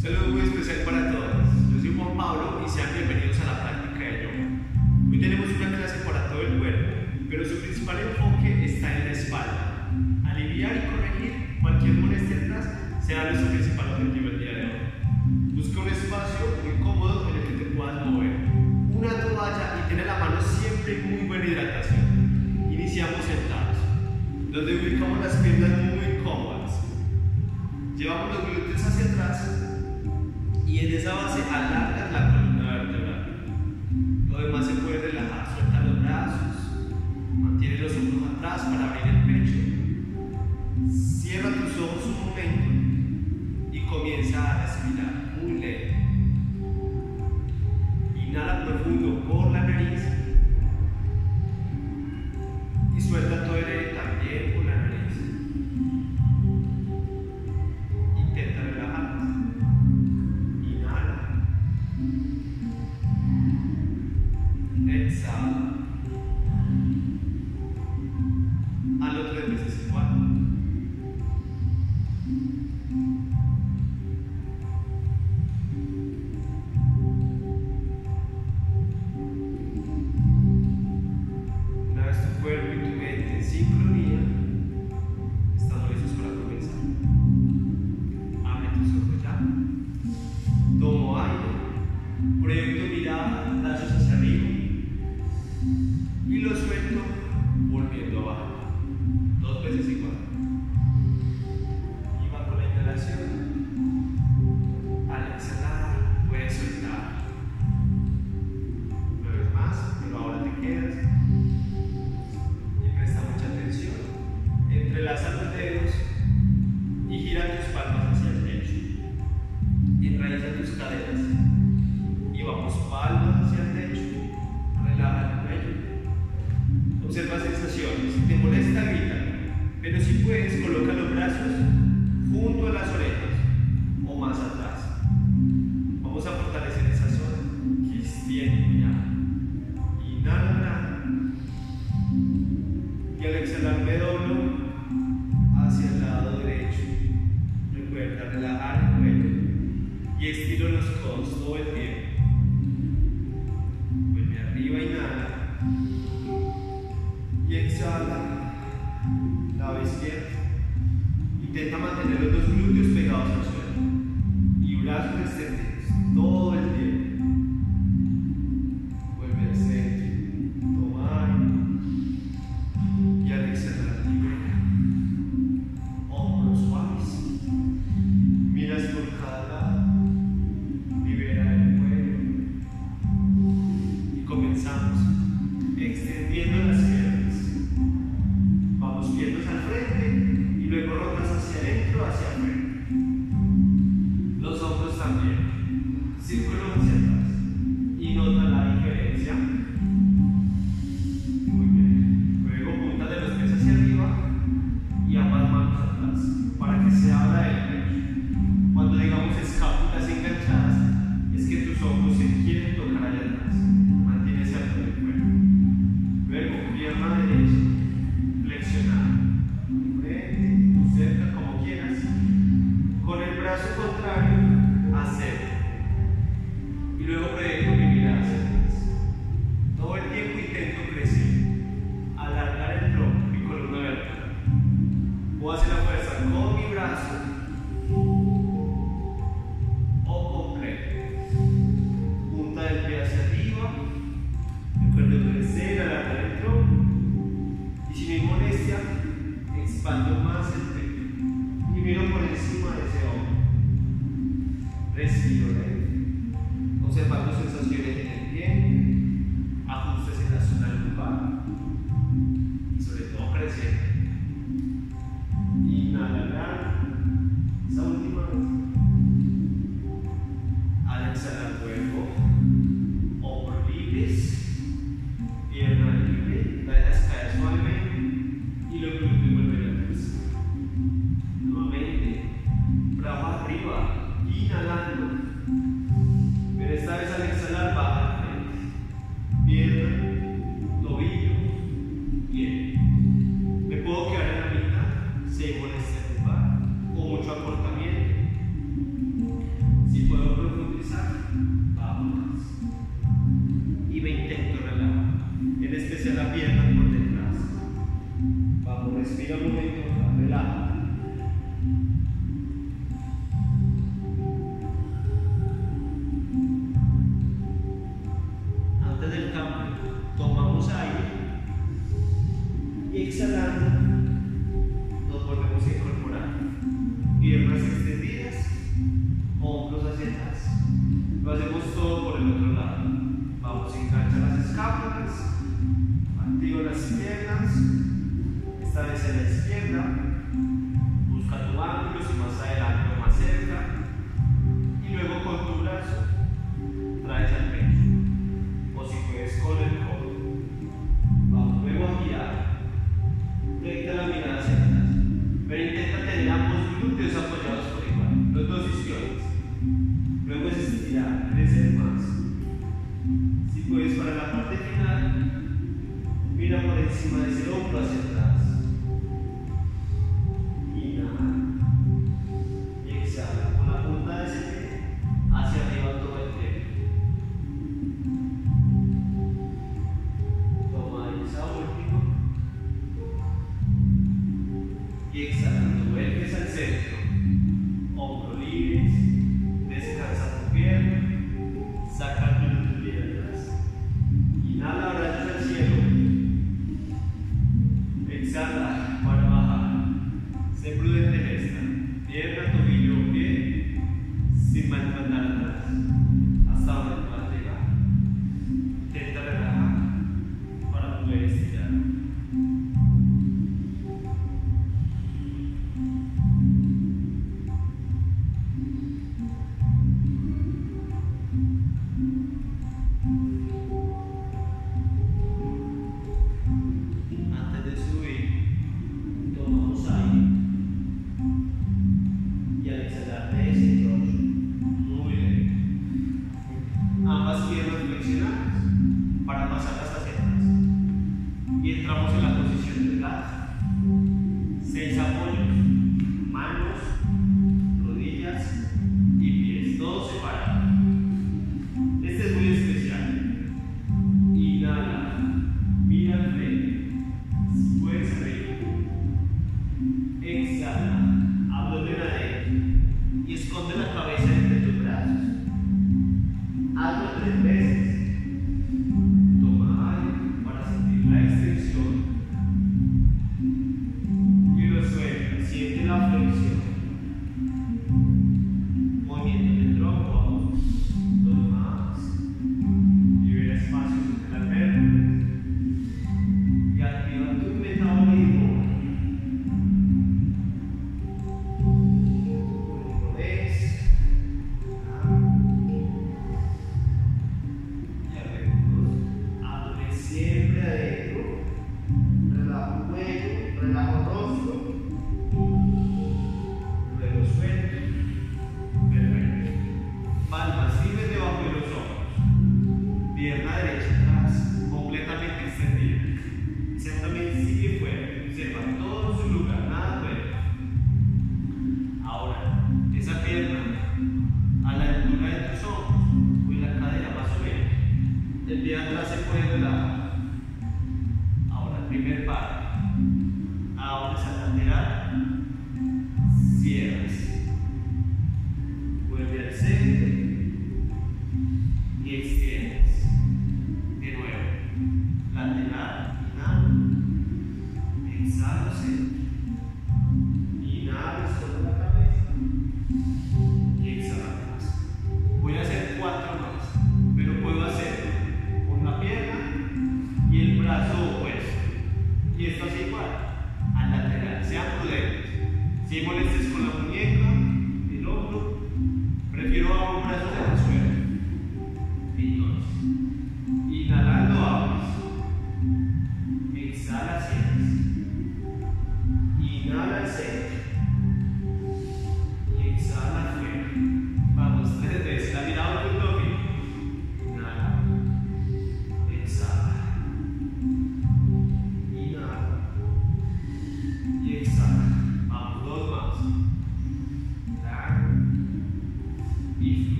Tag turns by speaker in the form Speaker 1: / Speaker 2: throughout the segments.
Speaker 1: Saludos muy especial para todos. Yo soy Juan Pablo y sean bienvenidos a la práctica de yoga. Hoy tenemos una clase para todo el cuerpo, pero su principal enfoque está en la espalda. Aliviar y corregir cualquier molestia atrás será nuestro principal objetivo el día de hoy. Busca un espacio muy cómodo en el que te puedas mover. Una toalla y tener la mano siempre en muy buena hidratación. Iniciamos sentados, donde ubicamos las piernas muy cómodas. Llevamos los glúteos hacia atrás y en esa base, Alá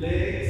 Speaker 1: legs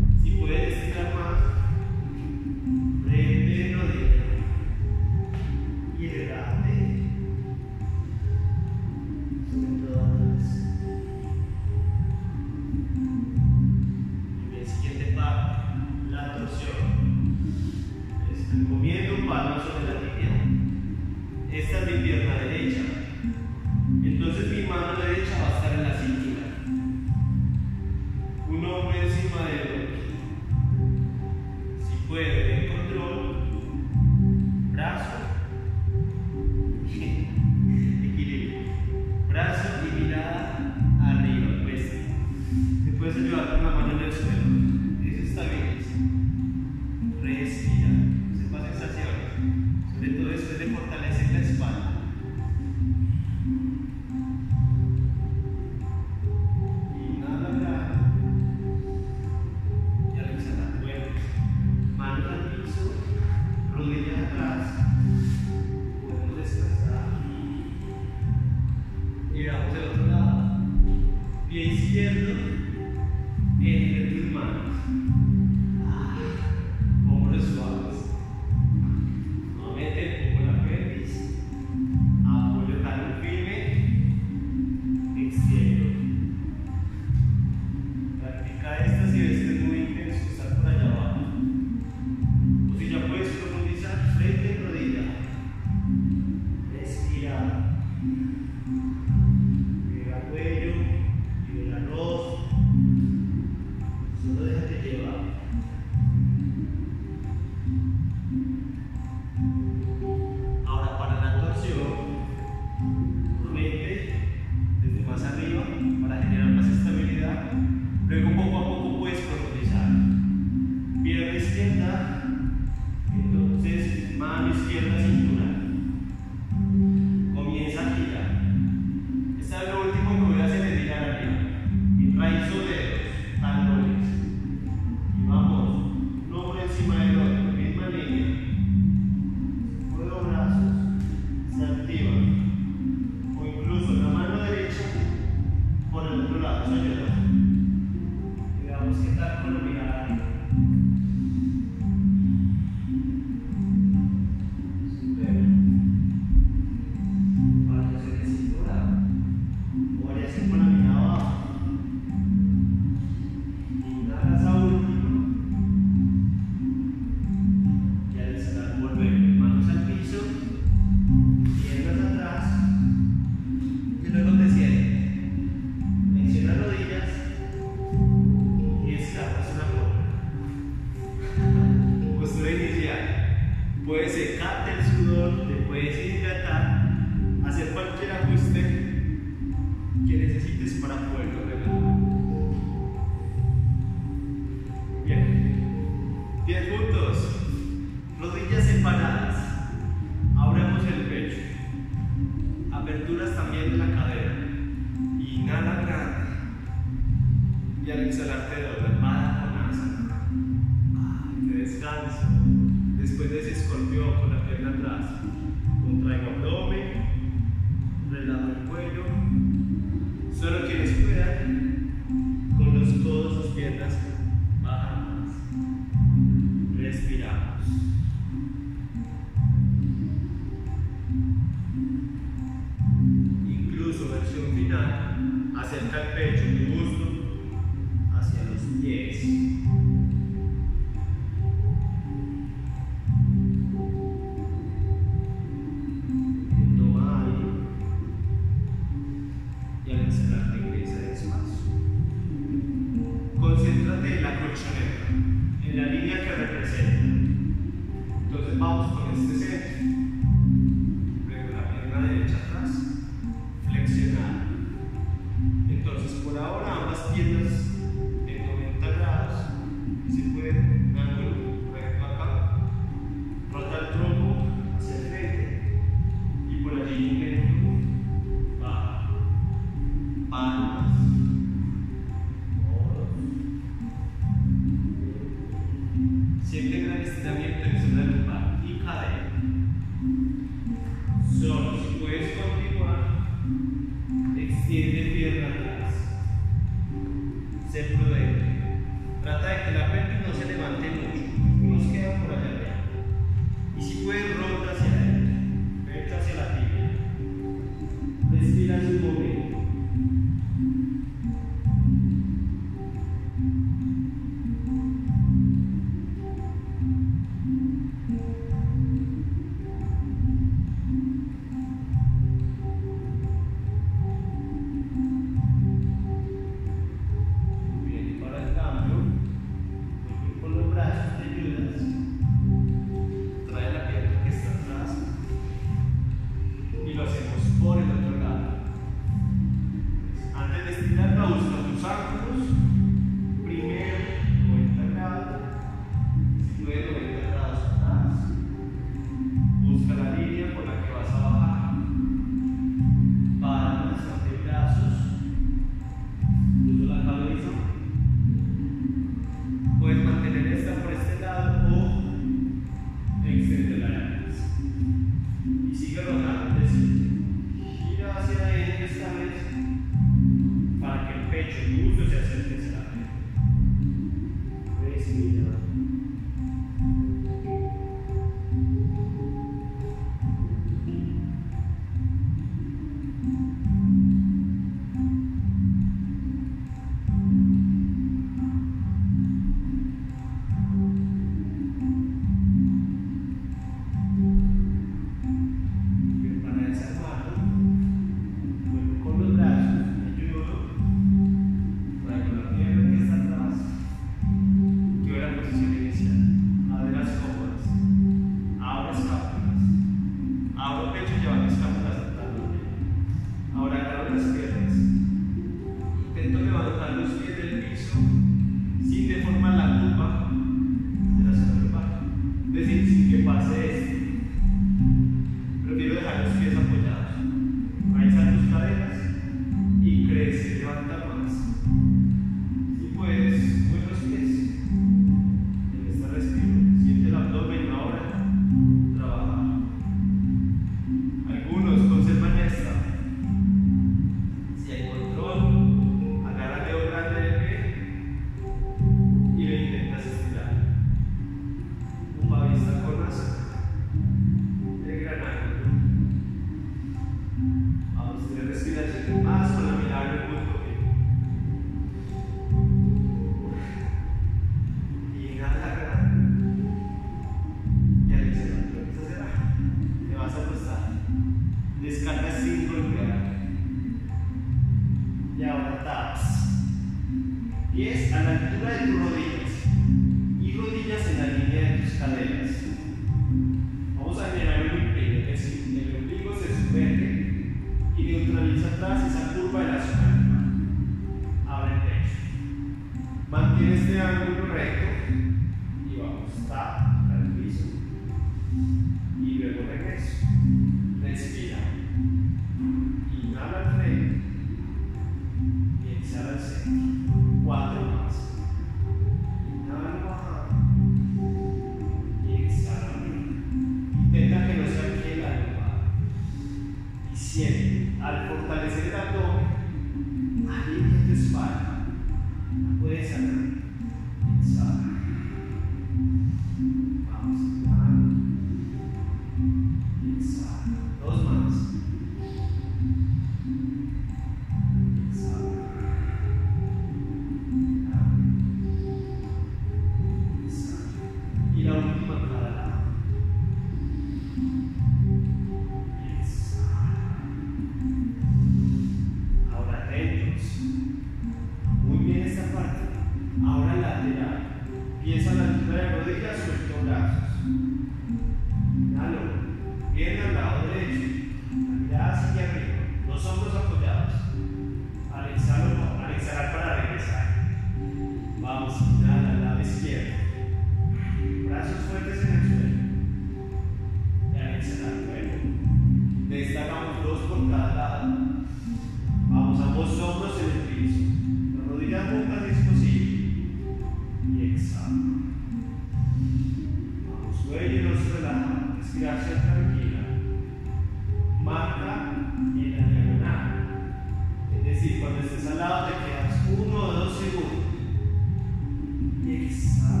Speaker 1: E Ele sabe.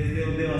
Speaker 1: Desde donde vas a